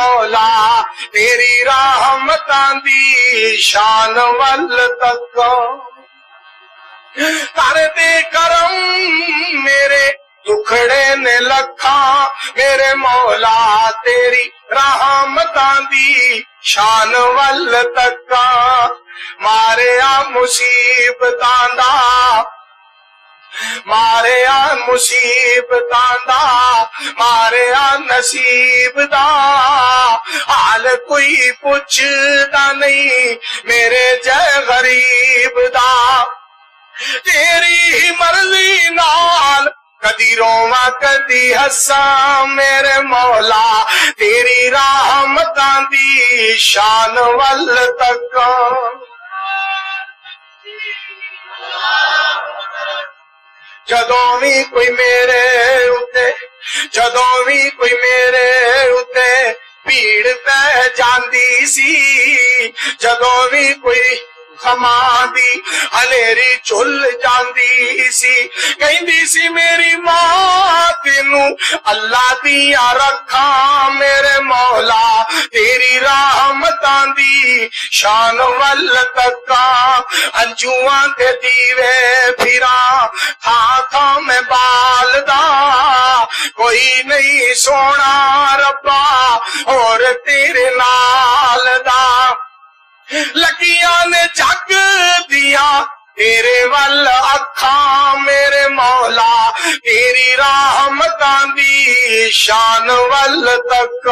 مولا، تیری رحمتاں دی شان ول تک۔ کر دے کرم میرے دکھڑے نے لکھاں، میرے مولا، تیری رحمتاں دی شان ول تک۔ مارے آ مصیبتاں دا مارے آ مصیبتاں دا مارے آ نصیب دا۔ حال کوئی پوچھدا نہیں، میرے جے غریب دا۔ تیری ہی مرضی نال، کدی رواں کدی ہساں، میرے مولا۔ تیری رحمتاں دی شان ول تک جدوں بھی کوئی میرے اتے، جدوں بھی کوئی میرے اتے بھیڑ پہ جاندی سی، جدوں بھی کوئی خما دی ہنیری جاندی سی۔ کہندی سی میری ماں تینو اللہ دیا رکھا میرے مولا تیری رحمتاں دی شان ول تکا انجواں تے دیوے پھرا تھا تھا میں بال دا۔ کوئی نہیں سونا ربا اور تیرے نال دا۔ لگیاں نے جگ دیا، تیرے ول اکھاں میرے مولا۔ تیری رحمتاں دی شان ول تک۔